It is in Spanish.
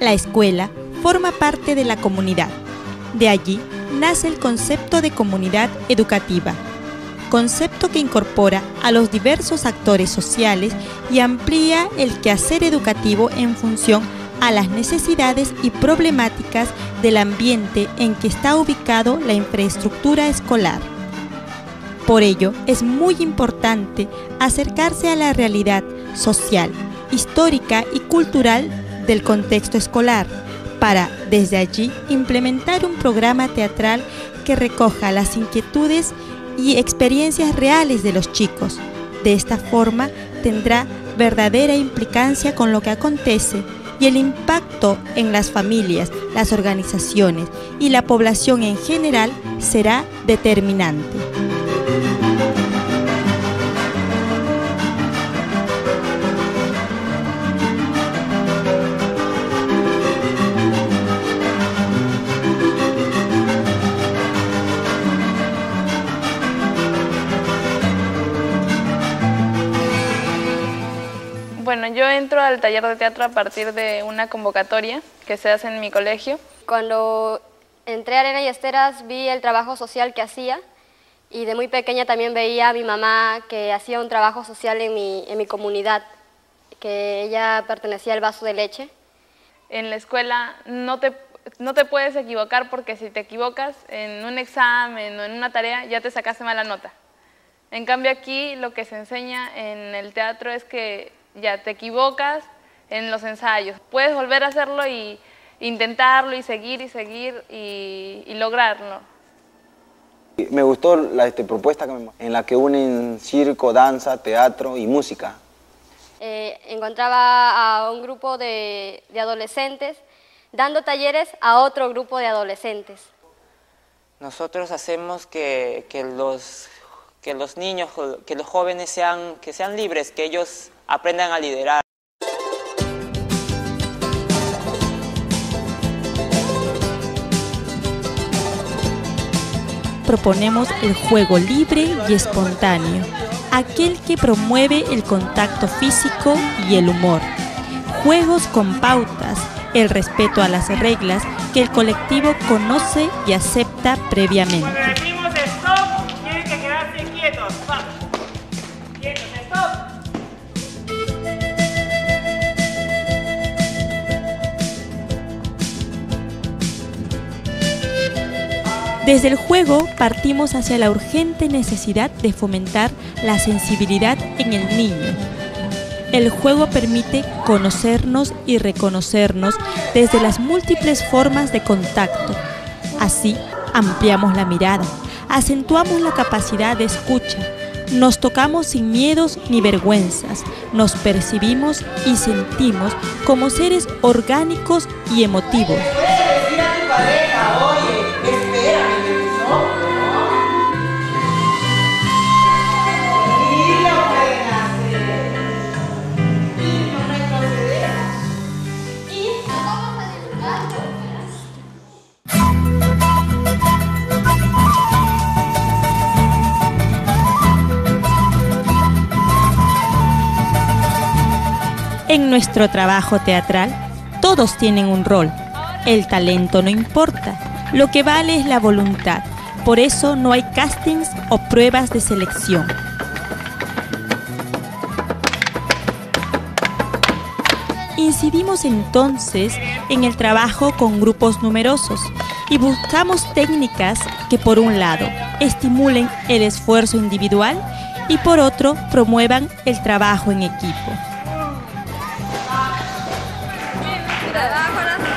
La escuela forma parte de la comunidad. De allí nace el concepto de comunidad educativa, concepto que incorpora a los diversos actores sociales y amplía el quehacer educativo en función a las necesidades y problemáticas del ambiente en que está ubicado la infraestructura escolar. Por ello, es muy importante acercarse a la realidad social, histórica y cultural del contexto escolar para, desde allí, implementar un programa teatral que recoja las inquietudes y experiencias reales de los chicos. De esta forma tendrá verdadera implicancia con lo que acontece y el impacto en las familias, las organizaciones y la población en general será determinante. Bueno, yo entro al taller de teatro a partir de una convocatoria que se hace en mi colegio. Cuando entré a Arena y Esteras vi el trabajo social que hacía y de muy pequeña también veía a mi mamá que hacía un trabajo social en mi, en mi comunidad, que ella pertenecía al vaso de leche. En la escuela no te, no te puedes equivocar porque si te equivocas en un examen o en una tarea ya te sacaste mala nota. En cambio aquí lo que se enseña en el teatro es que ya te equivocas en los ensayos. Puedes volver a hacerlo y intentarlo y seguir y seguir y, y lograrlo. Me gustó la este, propuesta que me, en la que unen circo, danza, teatro y música. Eh, encontraba a un grupo de, de adolescentes dando talleres a otro grupo de adolescentes. Nosotros hacemos que, que, los, que los niños, que los jóvenes sean, que sean libres, que ellos aprendan a liderar. Proponemos el juego libre y espontáneo, aquel que promueve el contacto físico y el humor. Juegos con pautas, el respeto a las reglas que el colectivo conoce y acepta previamente. Desde el juego partimos hacia la urgente necesidad de fomentar la sensibilidad en el niño. El juego permite conocernos y reconocernos desde las múltiples formas de contacto. Así ampliamos la mirada, acentuamos la capacidad de escucha, nos tocamos sin miedos ni vergüenzas, nos percibimos y sentimos como seres orgánicos y emotivos. En nuestro trabajo teatral, todos tienen un rol. El talento no importa, lo que vale es la voluntad. Por eso no hay castings o pruebas de selección. Incidimos entonces en el trabajo con grupos numerosos y buscamos técnicas que por un lado estimulen el esfuerzo individual y por otro promuevan el trabajo en equipo. 来快来